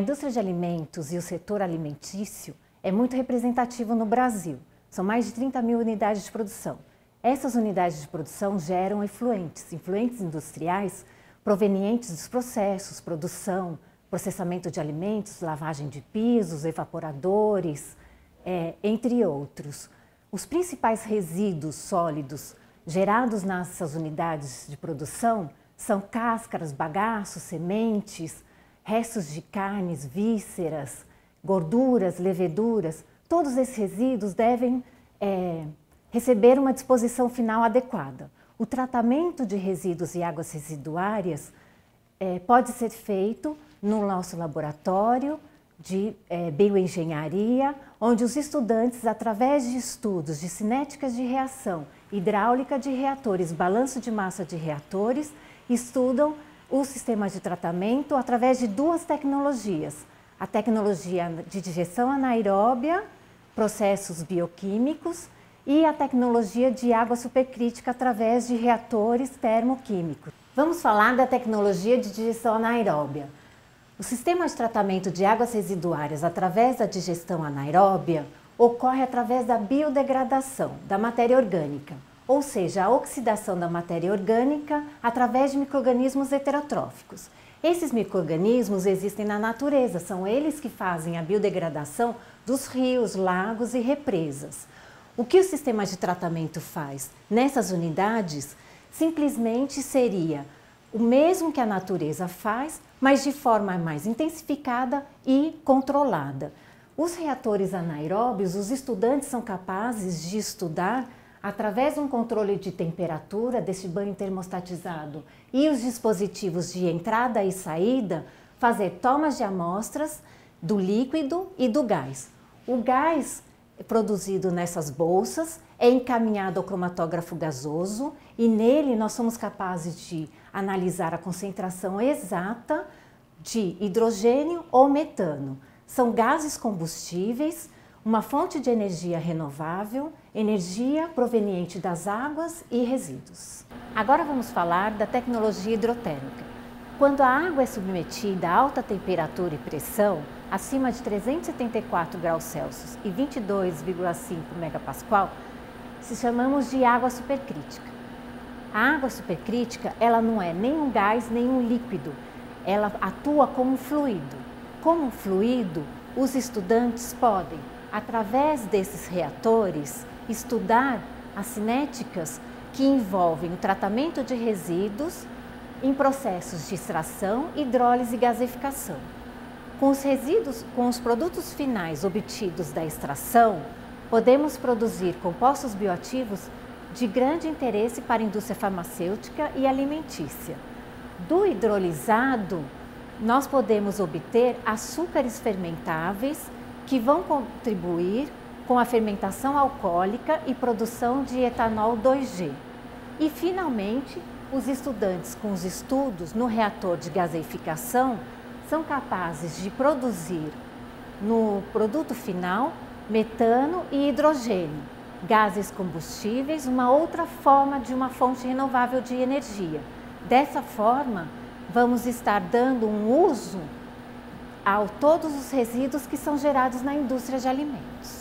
indústria de alimentos e o setor alimentício é muito representativo no Brasil. São mais de 30 mil unidades de produção. Essas unidades de produção geram efluentes, influentes industriais provenientes dos processos, produção, processamento de alimentos, lavagem de pisos, evaporadores, é, entre outros. Os principais resíduos sólidos gerados nessas unidades de produção são cáscaras, bagaços, sementes, restos de carnes, vísceras, gorduras, leveduras, todos esses resíduos devem é, receber uma disposição final adequada. O tratamento de resíduos e águas residuárias é, pode ser feito no nosso laboratório de é, bioengenharia, onde os estudantes, através de estudos de cinéticas de reação, hidráulica de reatores, balanço de massa de reatores, estudam o sistema de tratamento através de duas tecnologias. A tecnologia de digestão anaeróbia, processos bioquímicos, e a tecnologia de água supercrítica através de reatores termoquímicos. Vamos falar da tecnologia de digestão anaeróbia. O sistema de tratamento de águas residuárias através da digestão anaeróbia ocorre através da biodegradação da matéria orgânica ou seja, a oxidação da matéria orgânica através de microrganismos heterotróficos. Esses microrganismos existem na natureza, são eles que fazem a biodegradação dos rios, lagos e represas. O que o sistema de tratamento faz nessas unidades simplesmente seria o mesmo que a natureza faz, mas de forma mais intensificada e controlada. Os reatores anaeróbios, os estudantes são capazes de estudar através de um controle de temperatura desse banho termostatizado e os dispositivos de entrada e saída, fazer tomas de amostras do líquido e do gás. O gás produzido nessas bolsas é encaminhado ao cromatógrafo gasoso e nele nós somos capazes de analisar a concentração exata de hidrogênio ou metano. São gases combustíveis uma fonte de energia renovável, energia proveniente das águas e resíduos. Agora vamos falar da tecnologia hidrotérmica. Quando a água é submetida a alta temperatura e pressão, acima de 374 graus Celsius e 22,5 megapascal, se chamamos de água supercrítica. A água supercrítica, ela não é nem um gás nem um líquido, ela atua como um fluido. Como um fluido, os estudantes podem através desses reatores, estudar as cinéticas que envolvem o tratamento de resíduos em processos de extração, hidrólise e gaseificação. Com os resíduos, com os produtos finais obtidos da extração, podemos produzir compostos bioativos de grande interesse para a indústria farmacêutica e alimentícia. Do hidrolisado, nós podemos obter açúcares fermentáveis que vão contribuir com a fermentação alcoólica e produção de etanol 2G. E, finalmente, os estudantes com os estudos no reator de gaseificação são capazes de produzir no produto final metano e hidrogênio, gases combustíveis, uma outra forma de uma fonte renovável de energia. Dessa forma, vamos estar dando um uso todos os resíduos que são gerados na indústria de alimentos.